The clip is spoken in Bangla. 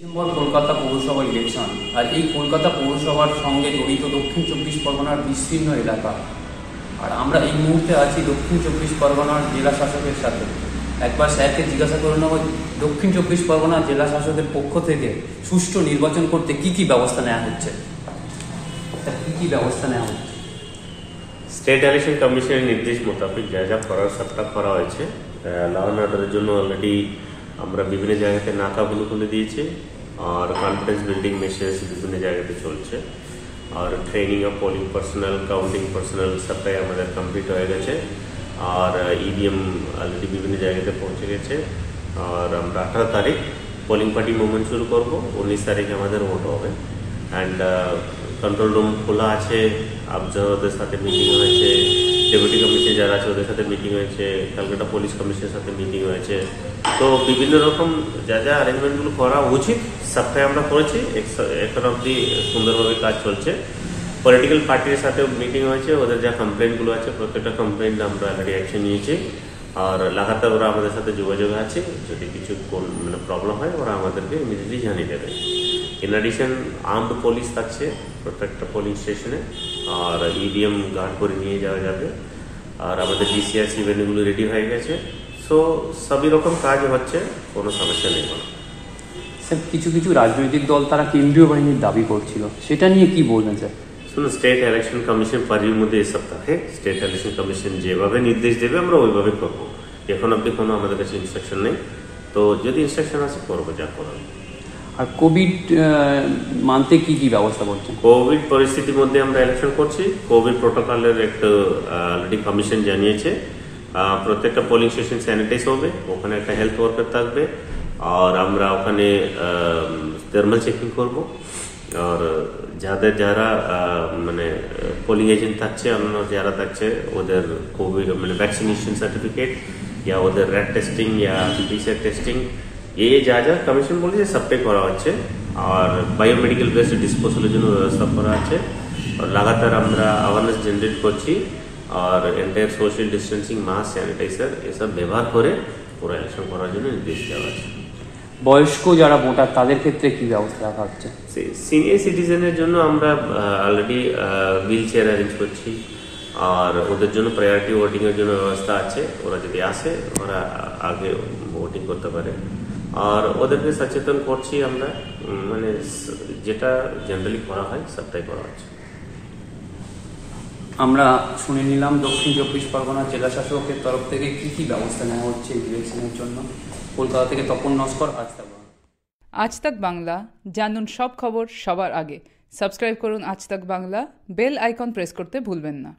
ডিসেম্বর কলকাতা পৌরসভা ইলেকশন আর এই কলকাতা পৌরসভার সঙ্গে জড়িত দক্ষিণ চব্বিশ পরগনার বিস্তীর্ণ এলাকা। আর আমরা এই মুহূর্তে আছি দক্ষিণ চব্বিশ পরগনার জেলা শাসকের সাথে। একবার স্যারকে জিজ্ঞাসা করে নেব, দক্ষিণ চব্বিশ পরগনার জেলা শাসকের পক্ষ থেকে সুষ্ঠু নির্বাচন করতে কি কি ব্যবস্থা নেওয়া হচ্ছে? কি কি ব্যবস্থা নেওয়া হচ্ছে? স্টেট ইলেকশন কমিশনের নির্দেশ মোতাবেক যা যা করার সবটা করা হয়েছে। ল অ্যান্ড অর্ডারের জন্য অলরেডি আমরা বিভিন্ন জায়গাতে নাকাগুলো খুলে দিয়েছি। আর কনফিডেন্স বিল্ডিং মেসেজ বিভিন্ন জায়গাতে চলছে আর training of polling personnel counting personnel সবটাই আমাদের কমপ্লিট হয়ে গেছে আর ইভিএম অলরেডি বিভিন্ন জায়গাতে পৌঁছে গেছে আর আমরা আঠারো তারিখ পোলিং পার্টি মুভমেন্ট শুরু করব উনিশ তারিখে আমাদের ভোট হবে অ্যান্ড কন্ট্রোল রুম খোলা আছে অবজারভারদের সাথে মিটিং হয়েছে ডেপুটি কমিশনার যারা আছে, ওদের সাথে মিটিং হয়েছে ক্যালকাটা পুলিশ কমিশনের সাথে মিটিং হয়েছে। তো বিভিন্ন রকম যা যা অ্যারেঞ্জমেন্টগুলো করা উচিত, সবটাই আমরা করেছি। এখন অব্দি সুন্দরভাবে কাজ চলছে। পলিটিক্যাল পার্টির সাথে মিটিং হয়েছে, ওদের যা কমপ্লেনগুলো আছে, প্রত্যেকটা কমপ্লেন আমরা রিয়াকশন নিয়েছি। আর লাগাতার ওরা আমাদের সাথে যোগাযোগ আছে, যদি কিছু মানে প্রবলেম হয়, ওরা আমাদেরকে ইমিডিয়েটলি জানিয়ে দেবে। ইন অ্যাডিশন আর্মড পুলিশ থাকছে, প্রত্যেকটা পোলিং স্টেশনে আর ইভিএম গার্ড করে নিয়ে যাওয়া যাবে। আর আমাদের ডিসিআরসি ভ্যানুগুলো রেডি হয়ে গেছে। সো সবই রকম কাজ হচ্ছে, কোনো সমস্যা নেই কোনো স্যার কিছু কিছু রাজনৈতিক দল তারা কেন্দ্রীয় বাহিনীর দাবি করছিল। সেটা নিয়ে কি বলবেন স্যার শুনুন স্টেট ইলেকশন কমিশন পারির মধ্যে এসব থাকে স্টেট ইলেকশন কমিশন যেভাবে নির্দেশ দেবে আমরা ওইভাবে করব এখন অব্দি কোনো আমাদের কাছে ইনস্ট্রাকশন নেই তো যদি ইনস্ট্রাকশন আছে করব যা করার আর কোভিড মানতে কি কি ব্যবস্থা করছেন কোভিড পরিস্থিতির মধ্যে আমরা ইলেকশন করছি কোভিড প্রোটোকলের একটা অলরেডি কমিশন জানিয়েছে প্রত্যেকটা পোলিং স্টেশন স্যানিটাইজ হবে ওখানে একটা হেলথ ওয়ার্কার থাকবে আর আমরা ওখানে থার্মাল চেকিং করব। আর যাদের যারা মানে পোলিং এজেন্ট থাকছে অন্য যারা থাকছে ওদের কোভিড মানে ভ্যাকসিনেশন সার্টিফিকেট ইয়া ওদের র্যাড টেস্টিং ইয়া পিসিআর টেস্টিং এই যা যা কমিশন বলেছে সবটাই করা হচ্ছে আর বায়োমেডিক্যাল বেস্ট ডিসপোজালের জন্য ব্যবস্থা করা আছে আর লাগাতার আমরা অ্যাওয়ারনেস জেনারেট করছি আর entire social distancing mask sanitiser এসব ব্যবহার করে পুরো ইলেকশন করার জন্য নির্দেশ দেওয়া আছে বয়স্ক যারা ভোটার, তাদের ক্ষেত্রে কি ব্যবস্থা রাখা হচ্ছে? সিনিয়র সিটিজেনের জন্য আমরা অলরেডি হুইল চেয়ার অ্যারেঞ্জ করছি। আর ওদের জন্য প্রায়োরিটি ভোটিং এর জন্য ব্যবস্থা আছে। ওরা যদি আসে, ওরা আগে ভোটিং করতে পারে। আর ওদেরকে সচেতন করছি আমরা। মানে যেটা জেনারেলি করা হয়, সবটাই করা হচ্ছে। আমরা শুনে নিলাম দক্ষিণ চব্বিশ পরগনা জেলা শাসকের তরফ থেকে কি কি ব্যবস্থা নেওয়া হচ্ছে ইলেকশনের জন্য? কলকাতা থেকে তপন নস্কর, আজ তাক আজ তাক বাংলা। জানুন সব খবর সবার আগে। সাবস্ক্রাইব করুন আজ তাক বাংলা। বেল আইকন প্রেস করতে ভুলবেন না।